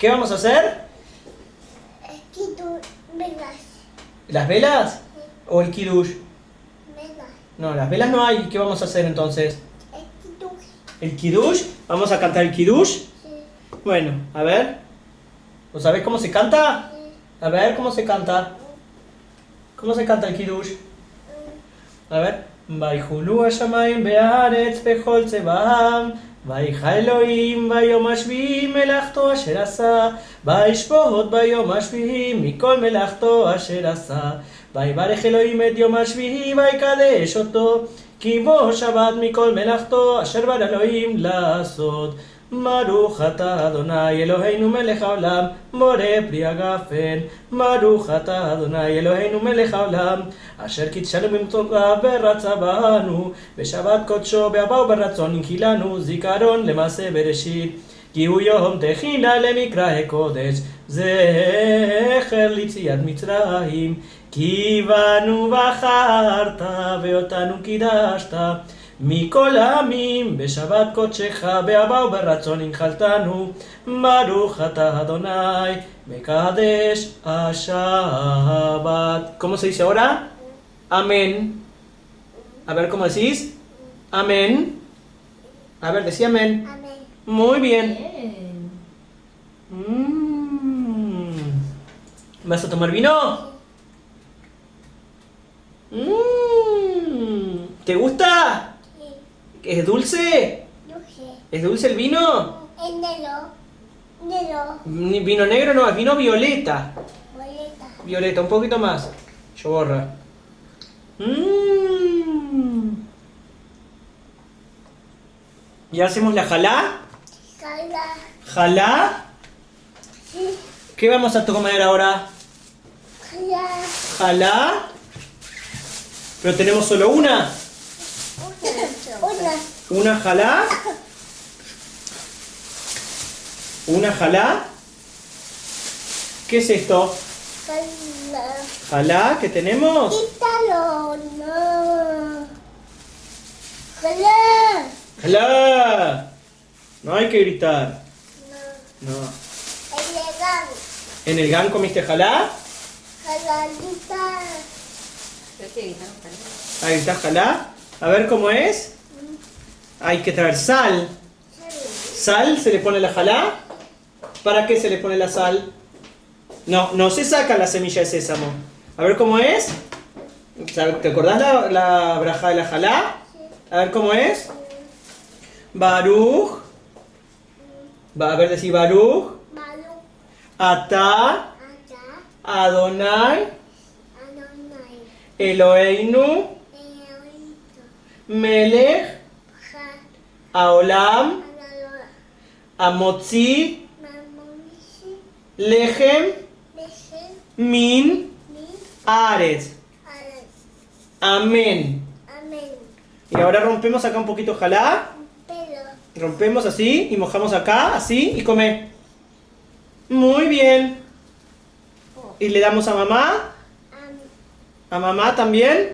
¿Qué vamos a hacer? Quito velas. ¿Las velas? ¿O el kiddush? Velas. No, las velas no hay. ¿Qué vamos a hacer entonces? ¿El kiddush? ¿Vamos a cantar el kiddush? Sí. Bueno, a ver. ¿Vos sabés cómo se canta? Sí. A ver, ¿cómo se canta? ¿Cómo se canta el kiddush? A ver. ויחולו השמיים בארץ בכל צבעם, ויחי אלוהים ביום השביעי מלאכתו אשר עשה, וישפוט ביום השביעי מכל מלאכתו אשר עשה, ויברך אלוהים את יום השביעי ויקדש אותו, כי בו שבת מכל מלאכתו אשר בא אלוהים לעשות. ברוך אתה אדוני אלוהינו מלך העולם, בורא פרי הגפן. ברוך אתה אדוני אלוהינו מלך העולם, אשר קידשנו במצוותיו ורצה בנו, בשבת קודשו באהבה וברצון הנחילנו, זיכרון למעשה בראשית. כי הוא יום תחילה למקרא הקודש, זכר ליציאת מצרים. Kibanu bajarta, beotanu kidasta, Mikolamin, besabat kotxeja, beabau berratzon injaltanu, barujata Adonai, bekades ashabat. ¿Cómo se dice ahora? Amén. A ver, ¿cómo decís? Amén. A ver, decía amén. amén. Muy bien. bien. Mm. ¿Vas a tomar vino? ¿Te gusta? Sí. ¿Es dulce? Dulce. ¿Es dulce el vino? Enero. Enero. Ni- Vino negro no, es vino violeta. Boleta. Violeta, un poquito más. Yo borra. Mm. ¿Ya hacemos la jalá? Cala. ¿Jalá? Sí. ¿Qué vamos a comer ahora? Cala. ¿Jalá? Pero tenemos solo una. Una. ¿Una jalá? ¿Una jalá? ¿Qué es esto? Cala. ¿Jalá que tenemos? Quítalo. No. Cala. ¡Jalá! No hay que gritar. No. No. Elegán. ¿En el GAN comiste jalá? Jalalita. Pero que está jalá. A ver cómo es. Hay que traer sal. ¿Sal se le pone la jalá? ¿Para qué se le pone la sal? No, no se saca la semilla de sésamo. A ver cómo es. ¿Te acordás la, la braja de la jalá? A ver cómo es. Baruch. Va a ver decir Baruch. Ata. Adonai. Eloheinu. Melech. Aolam. Amotzi. Beje. Min. Mi. Ares. Amén. Y ahora rompemos acá un poquito jalá. Pero. Rompemos así y mojamos acá, así y come. Muy bien. Y le damos a mamá. Am. A mamá también.